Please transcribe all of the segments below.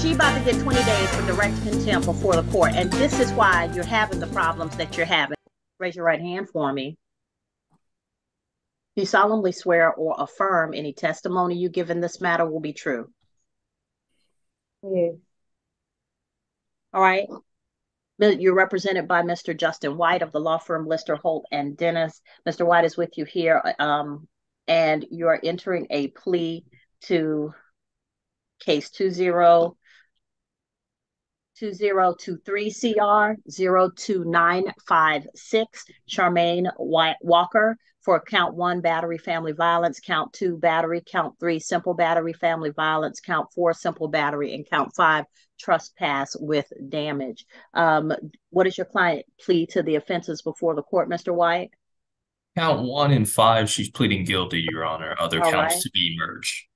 She about to get 20 days for direct contempt before the court. And this is why you're having the problems that you're having. Raise your right hand for me. You solemnly swear or affirm any testimony you give in this matter will be true. Yes. All right. You're represented by Mr. Justin White of the law firm Lister Holt and Dennis. Mr. White is with you here, um, and you're entering a plea to case 20 2023 CR 02956 Charmaine Walker for count one battery family violence, count two battery, count three simple battery family violence, count four simple battery, and count five trespass with damage. Um, what is your client plea to the offenses before the court, Mr. White? Count one and five, she's pleading guilty, Your Honor. Other All counts right. to be merged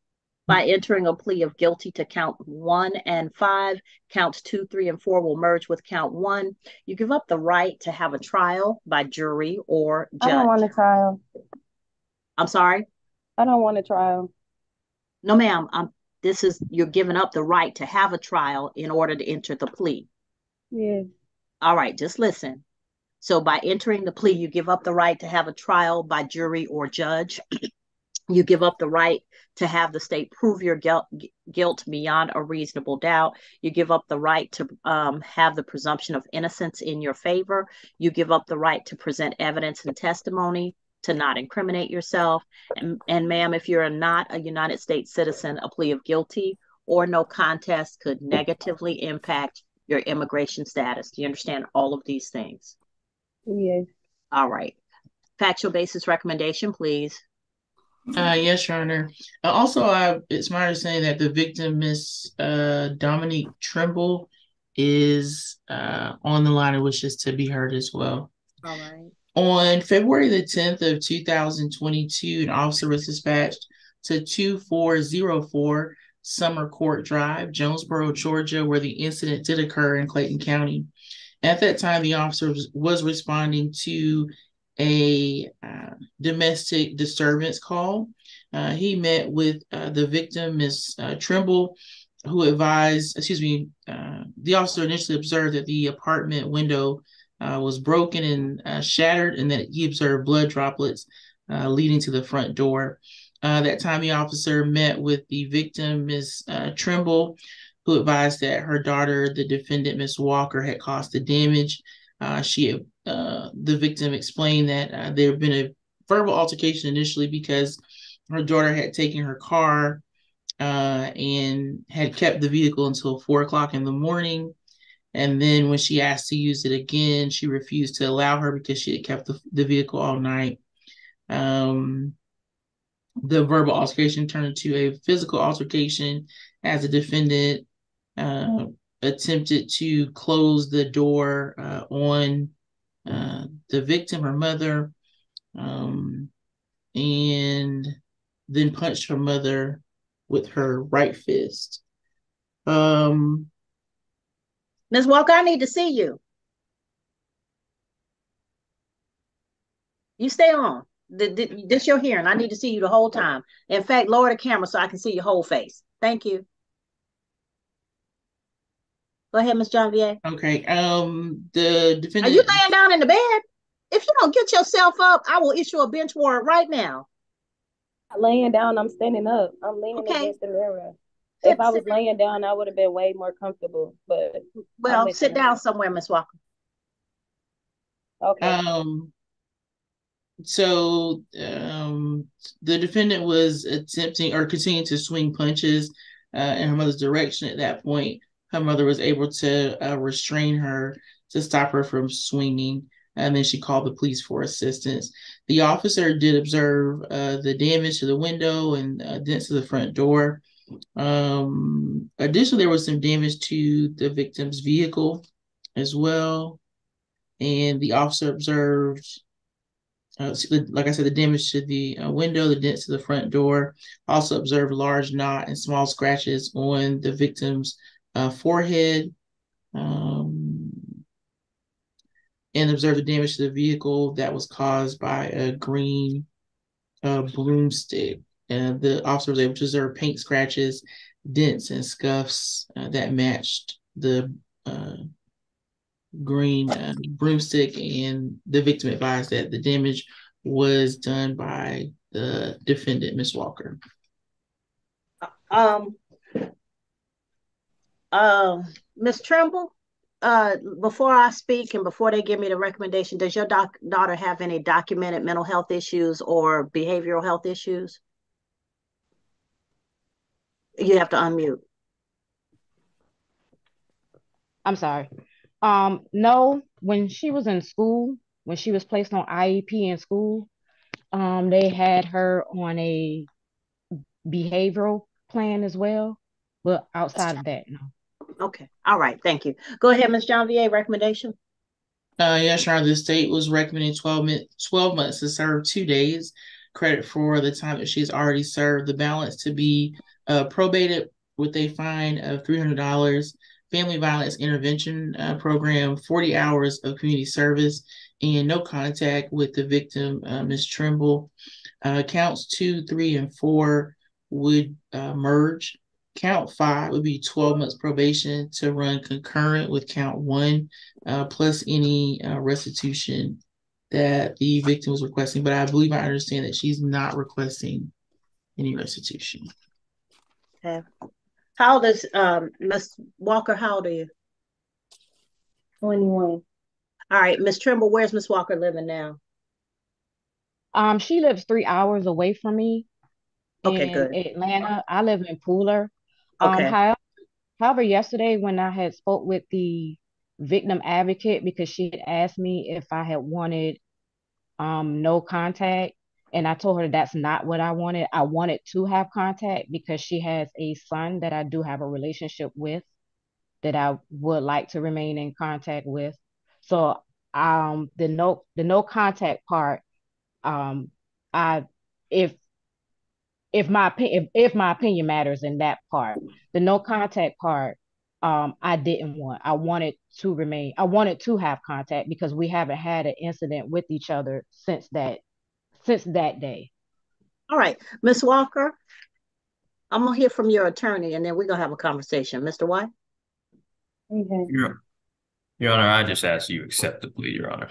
by entering a plea of guilty to count one and five. Counts two, three, and four will merge with count one. You give up the right to have a trial by jury or judge. I don't want a trial. I'm sorry? I don't want a trial. No, ma'am. Um, this is you're giving up the right to have a trial in order to enter the plea. Yeah. All right, just listen. So by entering the plea, you give up the right to have a trial by jury or judge. You give up the right to have the state prove your guilt, guilt beyond a reasonable doubt. You give up the right to um, have the presumption of innocence in your favor. You give up the right to present evidence and testimony to not incriminate yourself. And, and ma'am, if you're not a United States citizen, a plea of guilty or no contest could negatively impact your immigration status. Do you understand all of these things? Yes. All right. Factual basis recommendation, please. Uh, yes, Your Honor. Uh, also, uh, it's my understanding that the victim, Miss uh, Dominique Trimble, is uh, on the line and wishes to be heard as well. All right. On February the 10th of 2022, an officer was dispatched to 2404 Summer Court Drive, Jonesboro, Georgia, where the incident did occur in Clayton County. At that time, the officer was, was responding to a uh, domestic disturbance call. Uh, he met with uh, the victim, Ms. Uh, Trimble, who advised, excuse me, uh, the officer initially observed that the apartment window uh, was broken and shattered, and that he observed blood droplets leading to the front door. that time, the officer met with the victim, Ms. Trimble, who advised that her daughter, the defendant, Ms. Walker, had caused the damage. She uh, the victim explained that uh, there had been a verbal altercation initially because her daughter had taken her car uh, and had kept the vehicle until four o'clock in the morning. And then when she asked to use it again, she refused to allow her because she had kept the, the vehicle all night. Um, the verbal altercation turned into a physical altercation as the defendant uh, attempted to close the door uh, on uh, the victim, her mother, um, and then punched her mother with her right fist. Um, Ms. Walker, I need to see you. You stay on. This your hearing. I need to see you the whole time. In fact, lower the camera so I can see your whole face. Thank you. Go ahead, Ms. Janvier. Okay. Um, the defendant. Are you laying down in the bed? If you don't get yourself up, I will issue a bench warrant right now. laying down, I'm standing up. I'm leaning okay. against the mirror. If I was laying down, I would have been way more comfortable. But well, sit down somewhere, Miss Walker. Okay. Um. So, um, the defendant was attempting or continuing to swing punches uh, in her mother's direction at that point her mother was able to uh, restrain her to stop her from swinging. And then she called the police for assistance. The officer did observe uh, the damage to the window and uh, dents to the front door. Um, additionally, there was some damage to the victim's vehicle as well. And the officer observed, uh, like I said, the damage to the uh, window, the dents to the front door. Also observed large knot and small scratches on the victim's uh, forehead, um, and observe the damage to the vehicle that was caused by a green uh, broomstick uh, the officer was able to observe paint scratches, dents, and scuffs uh, that matched the uh, green uh, broomstick, and the victim advised that the damage was done by the defendant, Miss Walker. Um, uh, Miss Trimble, uh, before I speak and before they give me the recommendation, does your doc- daughter have any documented mental health issues or behavioral health issues? You have to unmute. I'm sorry. Um, no, when she was in school, when she was placed on IEP in school, um, they had her on a behavioral plan as well. But outside of that, no. Okay. All right. Thank you. Go ahead, Ms. Janvier, recommendation. Uh, yes, Your Honor, the state was recommending 12, 12 months to serve two days credit for the time that she's already served. The balance to be uh, probated with a fine of $300, family violence intervention uh, program, 40 hours of community service, and no contact with the victim, uh, Ms. Trimble. Uh, counts two, three, and four would uh, merge. Count five would be 12 months probation to run concurrent with count one, uh, plus any uh, restitution that the victim was requesting. But I believe I understand that she's not requesting any restitution. Okay. How old is um, Ms. Walker? How old are you? 21. All right, Miss Trimble, where's Miss Walker living now? Um, she lives three hours away from me Okay, in good. Atlanta. I live in Pooler. Um, Okay. however, however, yesterday when I had spoke with the victim advocate because she had asked me if I had wanted um no contact, and I told her that's not what I wanted. I wanted to have contact because she has a son that I do have a relationship with that I would like to remain in contact with. So um the no the no contact part, um I if if my opinion if, if my opinion matters in that part, the no contact part, um I didn't want. I wanted to remain I wanted to have contact because we haven't had an incident with each other since that since that day. All right, Miss Walker, I'm gonna hear from your attorney and then we're gonna have a conversation. Mr. White? Okay. Your, Your Honor, I just ask you accept the plea, Your Honor.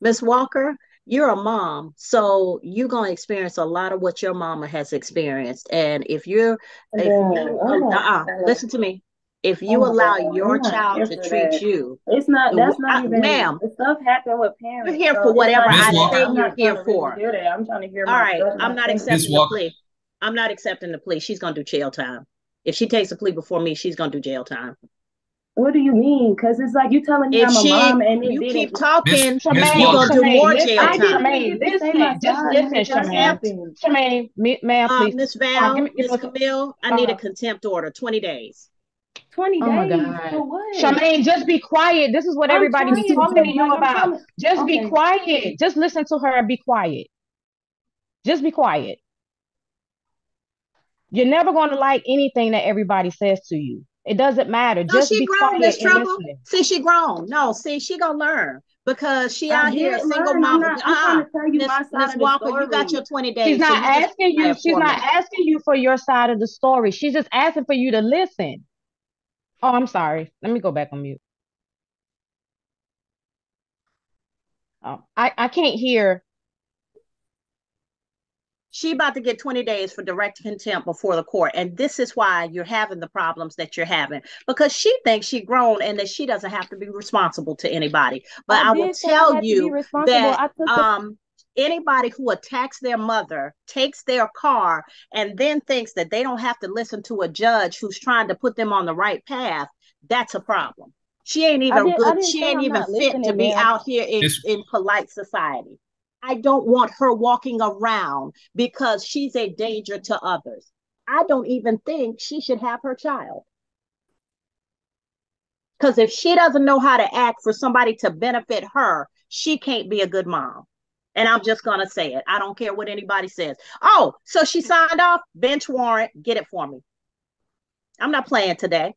Miss Walker, you're a mom, so you're gonna experience a lot of what your mama has experienced. And if you're if No, you I'm uh-uh, uh, listen to me. If you Oh allow God, your I'm child to treat that. you, It's not. That's not even. ma'am. Stuff happened with parents. You're here so for whatever not Ms. even- Walker. I'm you're here trying to really for. hear that. I'm trying to hear. All right, my I'm not things. accepting the plea. I'm not accepting the plea. She's gonna do jail time. If she takes a plea before me, she's gonna do jail time. What do you mean? Because it's like you telling me If I'm a mom and it you didn't. keep talking, Miss- Miss Tremaine, you're gonna do Walker. more Tremaine, jail I time. didn't Tremaine, even get to say listen, my just side when listen, just Tremaine. happened. Tremaine, me, ma'am, Uh, please. Miss Uh, Val, give me, give Miss Camille, I need a uh, contempt order, twenty days. Twenty Oh my days God. for what? Charmaine, just be quiet. This is what I'm everybody's to, talking to you about. trying to- Just be quiet. Just listen to her and be quiet. Just be quiet. You're never going to like anything that everybody says to you. It doesn't matter. No, Just she be grown, Miss Trimble. See, she grown. No, see, she gonna learn because she I out here single mom. not. I'm trying Uh-uh. to tell you Miss Miss Walker, story. you got your twenty days. She's so not you asking you. She's not me. asking you for your side of the story. She's just asking for you to listen. Oh, I'm sorry. Let me go back on mute. Oh, I, I can't hear. She about to get 20 days for direct contempt before the court. And this is why you're having the problems that you're having. Because she thinks she grown and that she doesn't have to be responsible to anybody. But I, will did say I tell had to be you that I took the um anybody who attacks their mother takes their car and then thinks that they don't have to listen to a judge who's trying to put them on the right path that's a problem she ain't even good she ain't I'm even fit to be ma'am. out here in, This- in polite society i don't want her walking around because she's a danger to others i don't even think she should have her child because if she doesn't know how to act for somebody to benefit her, she can't be a good mom. And I'm just going to say it. I don't care what anybody says. Oh, so she signed off, bench warrant, get it for me. I'm not playing today.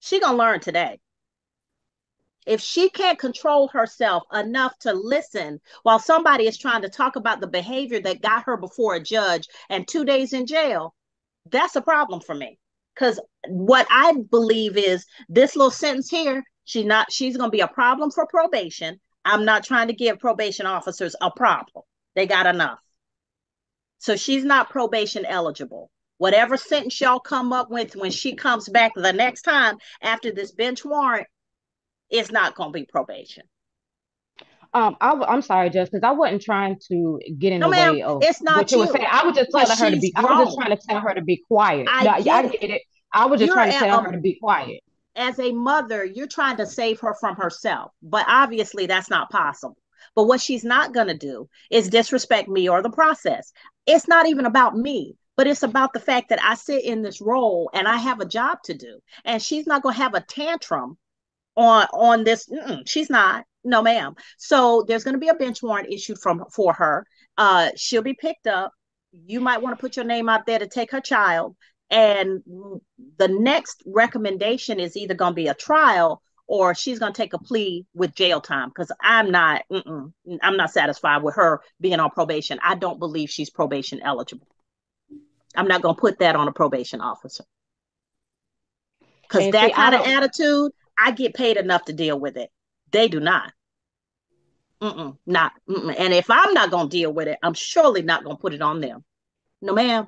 She going to learn today. If she can't control herself enough to listen while somebody is trying to talk about the behavior that got her before a judge and two days in jail, that's a problem for me. Because what I believe is this little sentence here, she not she's gonna be a problem for probation. I'm not trying to give probation officers a problem. They got enough. So she's not probation eligible. Whatever sentence y'all come up with when she comes back the next time after this bench warrant, it's not going to be probation. Um, I, am sorry, just because I wasn't trying to get in no, the way of it's not what you, were saying. I was just telling her to be. Grown. I was just trying to tell her to be quiet. I, no, get, I get it. I was just trying to tell a, her to be quiet. As a mother, you're trying to save her from herself, but obviously that's not possible. But what she's not going to do is disrespect me or the process. It's not even about me but it's about the fact that I sit in this role and I have a job to do. And she's not going to have a tantrum on on this she's not no ma'am. So there's going to be a bench warrant issued from for her. Uh she'll be picked up. You might want to put your name out there to take her child. And the next recommendation is either going to be a trial or she's going to take a plea with jail time because i'm not i'm not satisfied with her being on probation. I don't believe she's probation eligible. I'm not going to put that on a probation officer. Because that kind of attitude I get paid enough to deal with it. They do not. Mm-mm, not. Mm-mm. And if I'm not going to deal with it, I'm surely not going to put it on them. No, ma'am.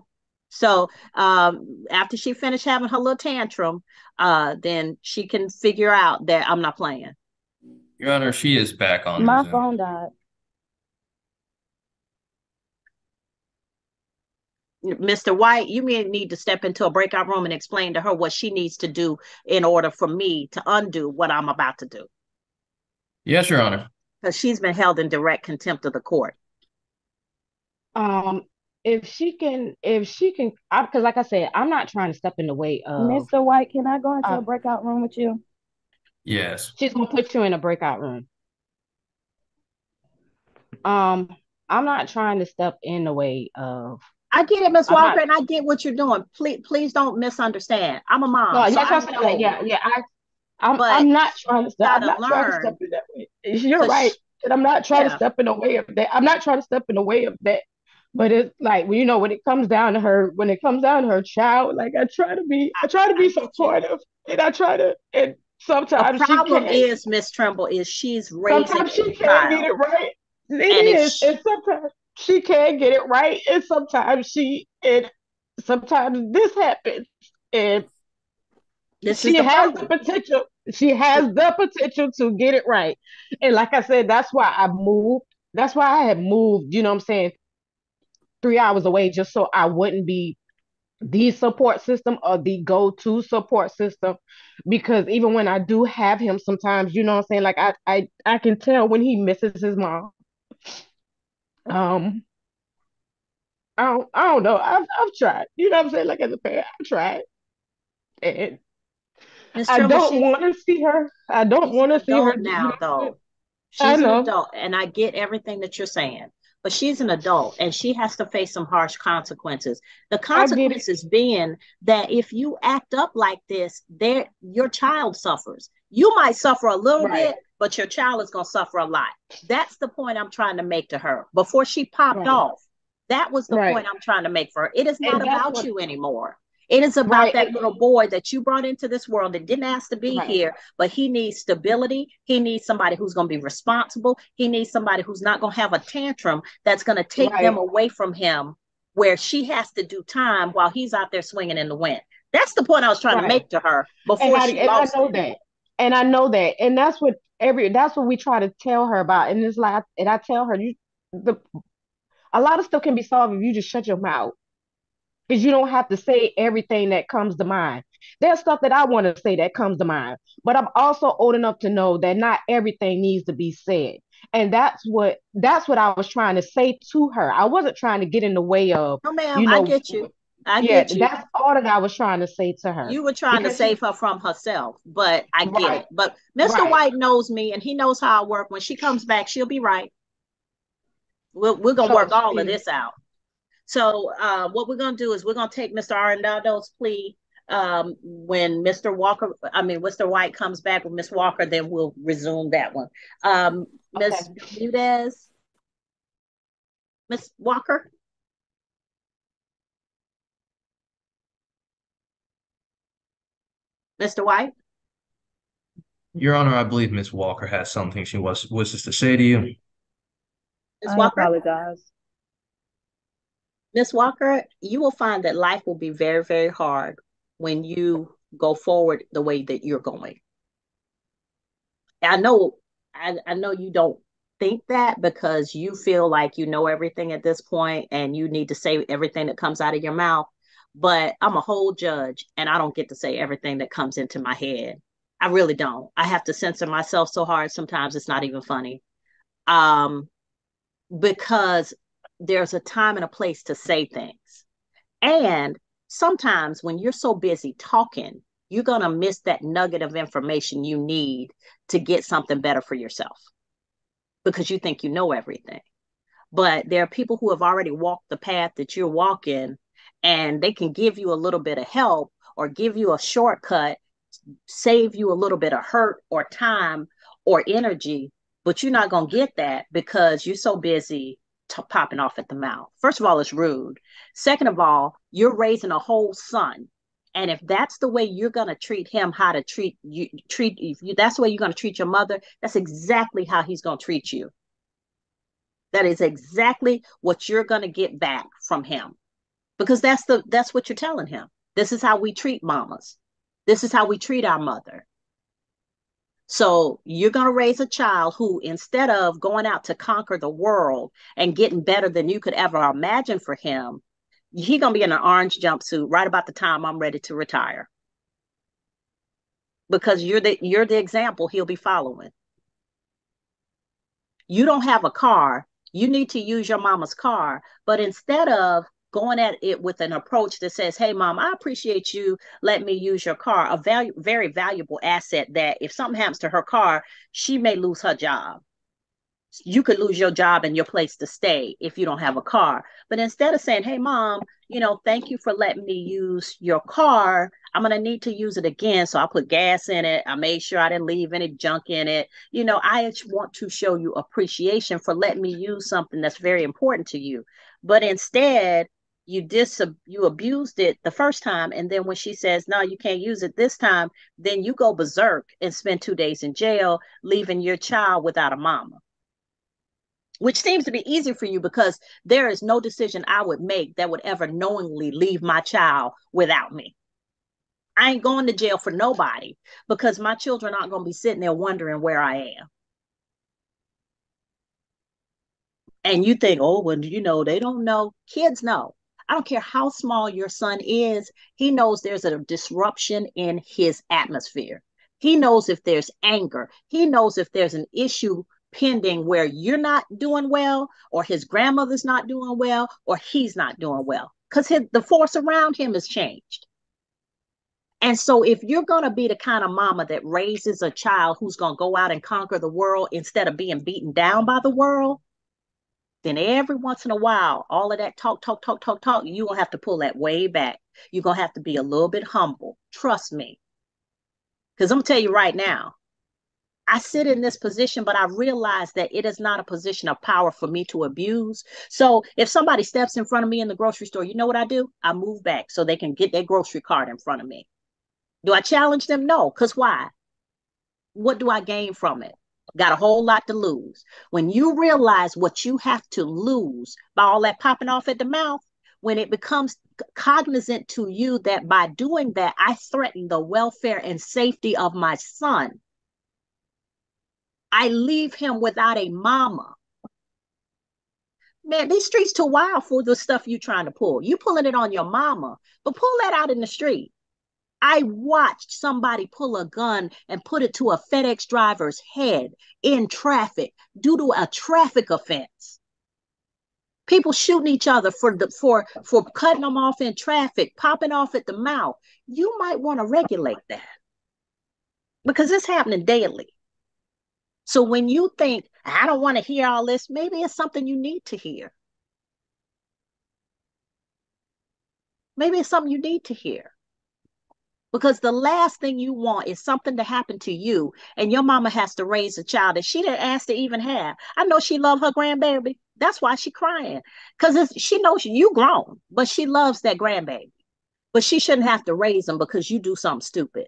So um, after she finished having her little tantrum, uh, then she can figure out that I'm not playing. Your Honor, she is back on. My phone died. Mr. White, you may need to step into a breakout room and explain to her what she needs to do in order for me to undo what I'm about to do. Yes, Your Honor. Because she's been held in direct contempt of the court. Um, if she can, if she can, because like I said, I'm not trying to step in the way of Mr. White. Can I go into uh, a breakout room with you? Yes. She's gonna put you in a breakout room. Um, I'm not trying to step in the way of I get it, Miss Walker, not, and I get what you're doing. Please, please don't misunderstand. I'm a mom. No, so yeah, yeah. I, I'm, I'm not trying to step. I'm not learn. trying to step in that way. You're right, and I'm not trying yeah. to step in the way of that. I'm not trying to step in the way of that. But it's like you know when it comes down to her, when it comes down to her child, like I try to be, I try to be supportive, and I try to, and sometimes the problem is Miss Trimble is she's raising. Sometimes she can't get it right. It and is, she, and sometimes she can't get it right, and sometimes she and sometimes this happens, and this she the has problem. the potential. She has the potential to get it right, and like I said, that's why I moved. That's why I had moved. You know what I'm saying? Three hours away, just so I wouldn't be the support system or the go-to support system because even when I do have him sometimes you know what I'm saying like I I I can tell when he misses his mom um, I don't, I don't know. I've, I've tried. You know what I'm saying? Like as a parent, I tried, and I don't want to see her. I don't want to see her now, though. She's an adult, and I get everything that you're saying. But she's an adult, and she has to face some harsh consequences. The consequences being that if you act up like this, there your child suffers. You might suffer a little right. bit, but your child is going to suffer a lot. That's the point I'm trying to make to her before she popped right. off. That was the right. point I'm trying to make for her. It is not about what, you anymore. It is about right. that little boy that you brought into this world that didn't ask to be here, but he needs stability. He needs somebody who's going to be responsible. He needs somebody who's not going to have a tantrum that's going to take them away from him where she has to do time while he's out there swinging in the wind. That's the point I was trying to make to her before and she I, lost I know that. And I know that. And that's what every that's what we try to tell her about. And it's like and I tell her you the a lot of stuff can be solved if you just shut your mouth. Because you don't have to say everything that comes to mind. There's stuff that I want to say that comes to mind, but I'm also old enough to know that not everything needs to be said. And that's what that's what I was trying to say to her. I wasn't trying to get in the way of. No, ma'am, you know, I get you. I yeah, get you. That's all that I was trying to say to her. You were trying because to save she, her from herself, but I get it. But Mr. Right. White knows me and he knows how I work. When she comes back, she'll be right. We're, we're gonna work all of this out. So uh, what we're gonna do is we're gonna take Mr. Arendado's plea um, when Mr. Walker, I mean, Mr. White comes back with Miss Walker, then we'll resume that one. Um, Miss okay. Miss Walker? Mr. White? Your Honor, I believe Miss Walker has something she was wishes to say to you. Ms. Walker? I apologize. Miss Walker, you will find that life will be very, very hard when you go forward the way that you're going. I know I, I know you don't think that because you feel like you know everything at this point and you need to say everything that comes out of your mouth. But I'm a whole judge and I don't get to say everything that comes into my head. I really don't. I have to censor myself so hard sometimes it's not even funny. Um, because there's a time and a place to say things. And sometimes when you're so busy talking, you're going to miss that nugget of information you need to get something better for yourself because you think you know everything. But there are people who have already walked the path that you're walking and they can give you a little bit of help or give you a shortcut, save you a little bit of hurt or time or energy, but you're not going to get that because you're so busy t- popping off at the mouth. First of all, it's rude. Second of all, you're raising a whole son. And if that's the way you're going to treat him, how to treat you, treat if you, that's the way you're going to treat your mother, that's exactly how he's going to treat you. That is exactly what you're going to get back from him. Because that's the that's what you're telling him. This is how we treat mamas. This is how we treat our mother. So you're going to raise a child who, instead of going out to conquer the world and getting better than you could ever imagine for him, he going to be in an orange jumpsuit right about the time I'm ready to retire. Because you're the you're the example he'll be following. You don't have a car. You need to use your mama's car, but instead of going at it with an approach that says, Hey, mom, I appreciate you letting me use your car, a value, very valuable asset that if something happens to her car, she may lose her job. You could lose your job and your place to stay if you don't have a car. But instead of saying, Hey, mom, you know, thank you for letting me use your car. I'm going to need to use it again. So I put gas in it. I made sure I didn't leave any junk in it. You know, I want to show you appreciation for letting me use something that's very important to you. But instead, you dis you abused it the first time and then when she says no you can't use it this time then you go berserk and spend two days in jail leaving your child without a mama which seems to be easy for you because there is no decision i would make that would ever knowingly leave my child without me i ain't going to jail for nobody because my children aren't going to be sitting there wondering where i am and you think, oh, well, you know, they don't know. Kids know. I don't care how small your son is, he knows there's a disruption in his atmosphere. He knows if there's anger, he knows if there's an issue pending where you're not doing well, or his grandmother's not doing well, or he's not doing well, because the force around him has changed. And so, if you're going to be the kind of mama that raises a child who's going to go out and conquer the world instead of being beaten down by the world, then every once in a while, all of that talk, talk, talk, talk, talk, you're going to have to pull that way back. You're going to have to be a little bit humble. Trust me. Because I'm going to tell you right now, I sit in this position, but I realize that it is not a position of power for me to abuse. So if somebody steps in front of me in the grocery store, you know what I do? I move back so they can get their grocery cart in front of me. Do I challenge them? No. Because why? What do I gain from it? Got a whole lot to lose. When you realize what you have to lose by all that popping off at the mouth, when it becomes cognizant to you that by doing that, I threaten the welfare and safety of my son, I leave him without a mama. Man, these streets too wild for the stuff you trying to pull. You pulling it on your mama, but pull that out in the street. I watched somebody pull a gun and put it to a FedEx driver's head in traffic due to a traffic offense. People shooting each other for the for for cutting them off in traffic, popping off at the mouth. You might want to regulate that because it's happening daily. So when you think I don't want to hear all this, maybe it's something you need to hear. Maybe it's something you need to hear. Because the last thing you want is something to happen to you and your mama has to raise a child that she didn't ask to even have. I know she loved her grandbaby. That's why she crying. Because she knows you grown but she loves that grandbaby. But she shouldn't have to raise them because you do something stupid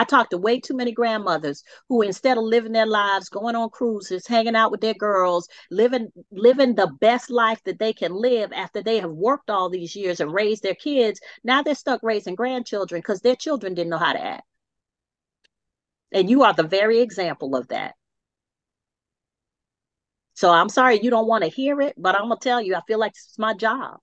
I talked to way too many grandmothers who instead of living their lives, going on cruises, hanging out with their girls, living living the best life that they can live after they have worked all these years and raised their kids, now they're stuck raising grandchildren because their children didn't know how to act. And you are the very example of that. So I'm sorry you don't want to hear it, but I'm gonna tell you, I feel like it's my job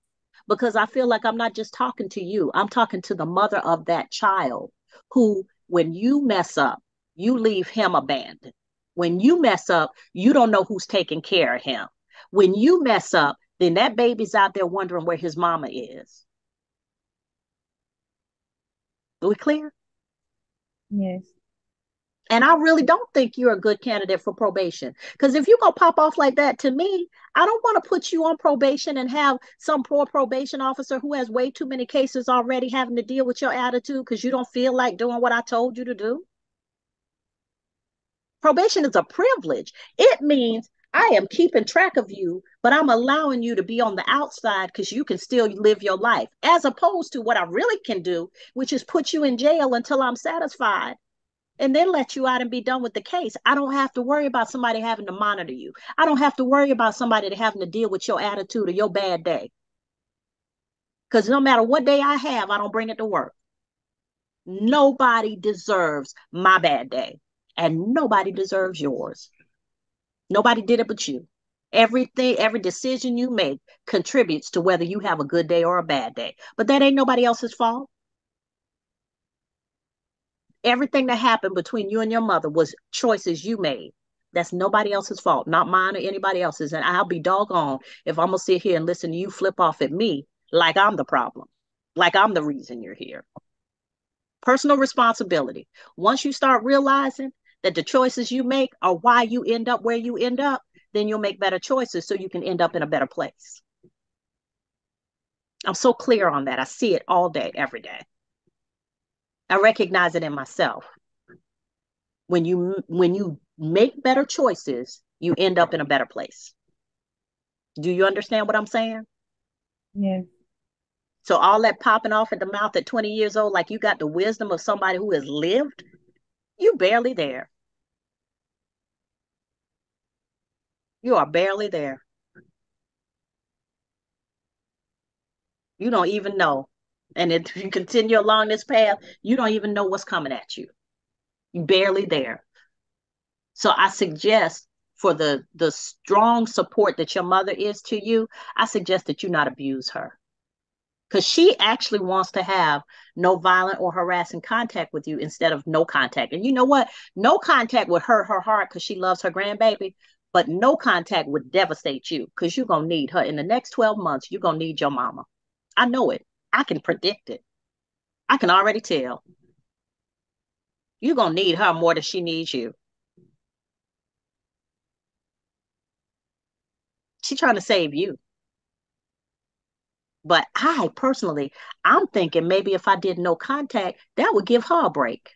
because I feel like I'm not just talking to you, I'm talking to the mother of that child who when you mess up, you leave him abandoned. When you mess up, you don't know who's taking care of him. When you mess up, then that baby's out there wondering where his mama is. Are we clear? Yes. And I really don't think you're a good candidate for probation. Because if you're to pop off like that to me, I don't want to put you on probation and have some poor probation officer who has way too many cases already having to deal with your attitude because you don't feel like doing what I told you to do. Probation is a privilege. It means I am keeping track of you, but I'm allowing you to be on the outside because you can still live your life, as opposed to what I really can do, which is put you in jail until I'm satisfied and then let you out and be done with the case. I don't have to worry about somebody having to monitor you. I don't have to worry about somebody having to deal with your attitude or your bad day. Because no matter what day I have, I don't bring it to work. Nobody deserves my bad day, and nobody deserves yours. Nobody did it but you. Everything, every decision you make contributes to whether you have a good day or a bad day. But that ain't nobody else's fault everything that happened between you and your mother was choices you made. That's nobody else's fault, not mine or anybody else's. And I'll be doggone if I'm gonna sit here and listen to you flip off at me like I'm the problem, like I'm the reason you're here. Personal responsibility. Once you start realizing that the choices you make are why you end up where you end up, then you'll make better choices so you can end up in a better place. I'm so clear on that. I see it all day, every day. I recognize it in myself. When you when you make better choices, you end up in a better place. Do you understand what I'm saying? Yeah. So all that popping off at the mouth at 20 years old, like you got the wisdom of somebody who has lived, you barely there. You are barely there. You don't even know and if you continue along this path, you don't even know what's coming at you. You're barely there. So I suggest for the the strong support that your mother is to you, I suggest that you not abuse her. Because she actually wants to have no violent or harassing contact with you instead of no contact. And you know what? No contact would hurt her heart because she loves her grandbaby, but no contact would devastate you because you're going to need her. In the next 12 months, you're going to need your mama. I know it. I can predict it. I can already tell. You're going to need her more than she needs you. She's trying to save you. But I personally, I'm thinking maybe if I did no contact, that would give her a break.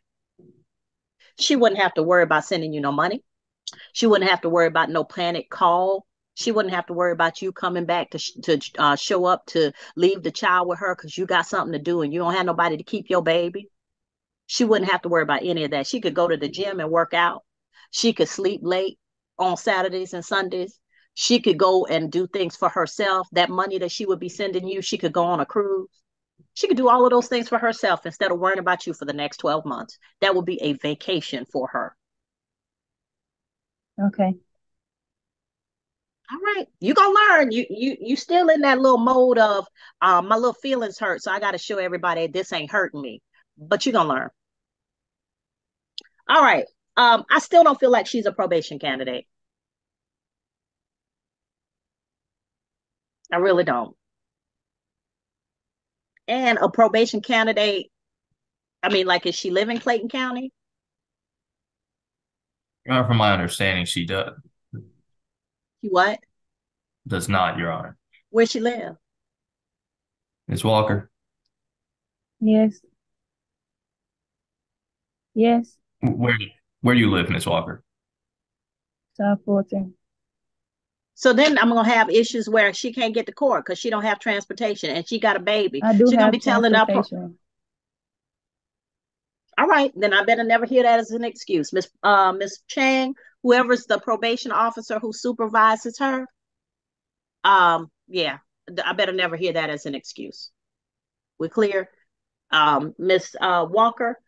She wouldn't have to worry about sending you no money. She wouldn't have to worry about no panic call she wouldn't have to worry about you coming back to to uh, show up to leave the child with her because you got something to do and you don't have nobody to keep your baby. She wouldn't have to worry about any of that. She could go to the gym and work out. She could sleep late on Saturdays and Sundays. She could go and do things for herself. That money that she would be sending you, she could go on a cruise. She could do all of those things for herself instead of worrying about you for the next 12 months. That would be a vacation for her. Okay all right. You gonna learn. You you you still in that little mode of um my little feelings hurt so i gotta show everybody this ain't hurting me. But you gonna learn. All right. Um i still don't feel like she's a probation candidate. I really don't. And a probation candidate i mean like is she live in clayton county? Uh, from my understanding she does she what? Does not, Your Honor. Where she live? Ms. Walker. Yes. Yes. Where where do you live, Miss Walker? South Fulton. So then I'm gonna have issues where she can't get to court because she don't have transportation and she got a baby. I do She's gonna be telling up. transportation. All right, then I better never hear that as an excuse, Miss uh Miss Chang, whoever's the probation officer who supervises her. Um, yeah, I better never hear that as an excuse. we're clear, um, Miss uh, Walker.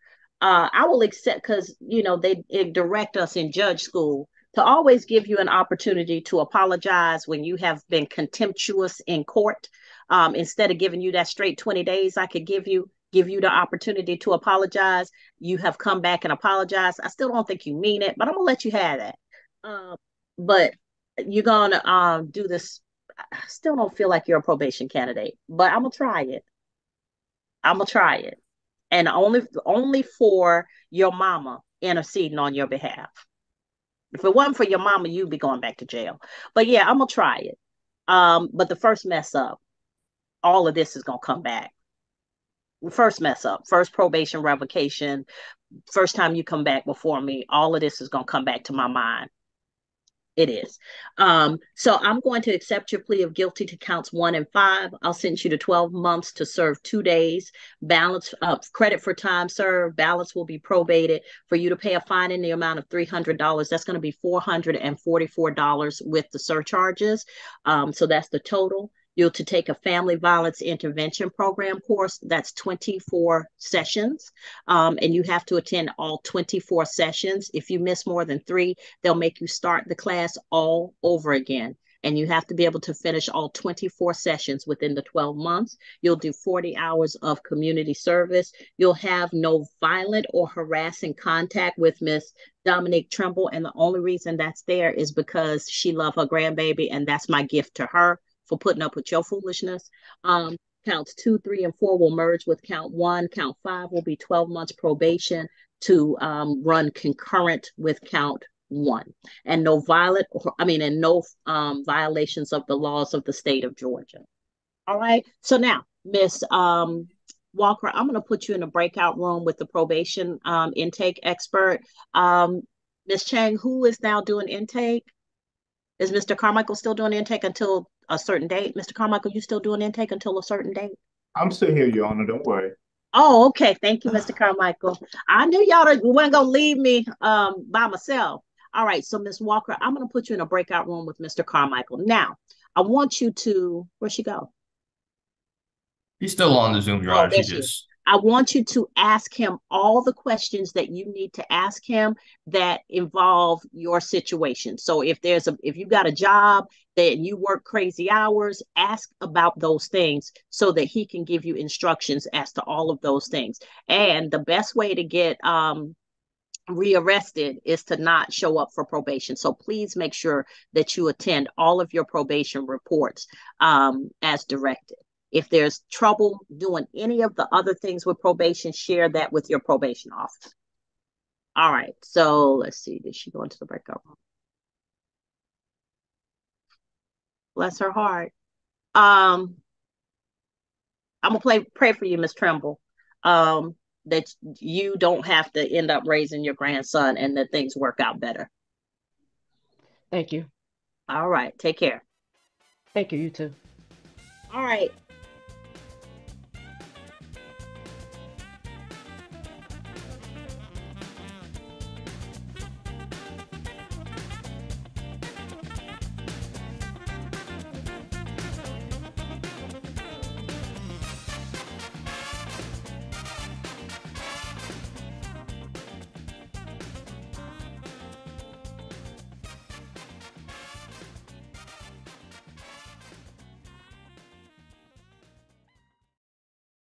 Uh, I will accept because you know they, they direct us in judge school to always give you an opportunity to apologize when you have been contemptuous in court. Um, instead of giving you that straight 20 days, I could give you give you the opportunity to apologize. You have come back and apologized. I still don't think you mean it, but I'm gonna let you have that. Um, but you're gonna um, do this. I still don't feel like you're a probation candidate, but I'm gonna try it. I'm gonna try it, and only only for your mama interceding on your behalf. If it wasn't for your mama, you'd be going back to jail. But yeah, I'm gonna try it. Um, but the first mess up, all of this is gonna come back. First mess up, first probation revocation, first time you come back before me, all of this is gonna come back to my mind. It is. Um, so I'm going to accept your plea of guilty to counts one and five. I'll sentence you to 12 months to serve two days. Balance uh, credit for time served. Balance will be probated for you to pay a fine in the amount of $300. That's going to be $444 with the surcharges. Um, so that's the total. You're to take a family violence intervention program course. That's 24 sessions. Um, and you have to attend all 24 sessions. If you miss more than three, they'll make you start the class all over again. And you have to be able to finish all 24 sessions within the 12 months. You'll do 40 hours of community service. You'll have no violent or harassing contact with Miss Dominique Trimble. And the only reason that's there is because she loved her grandbaby, and that's my gift to her for putting up with your foolishness. Um, counts two, three, and four will merge with count one. Count five will be 12 months probation to um, run concurrent with count one. And no violent, I mean, and no um, violations of the laws of the state of Georgia. All right. So now, Miss um, Walker, I'm going to put you in a breakout room with the probation um, intake expert. Um, Miss Chang, who is now doing intake? Is Mr. Carmichael still doing intake until a certain date? Mr. Carmichael, you still doing intake until a certain date? I'm still here, Your Honor. Don't worry. Oh, okay. Thank you, Mr. Carmichael. I knew y'all weren't gonna leave me um by myself. All right, so Miss Walker, I'm gonna put you in a breakout room with Mr. Carmichael. Now, I want you to where'd she go? He's still on the Zoom, Your oh, Honor. She just I want you to ask him all the questions that you need to ask him that involve your situation. So if there's a if you got a job that you work crazy hours, ask about those things so that he can give you instructions as to all of those things. And the best way to get um rearrested is to not show up for probation. So please make sure that you attend all of your probation reports um, as directed. If there's trouble doing any of the other things with probation, share that with your probation officer. All right, so let's see. Did she go into the breakout room? Bless her heart. Um, I'm gonna play pray for you, Miss Trimble. Um, that you don't have to end up raising your grandson and that things work out better. Thank you. All right. Take care. Thank you. You too. All right.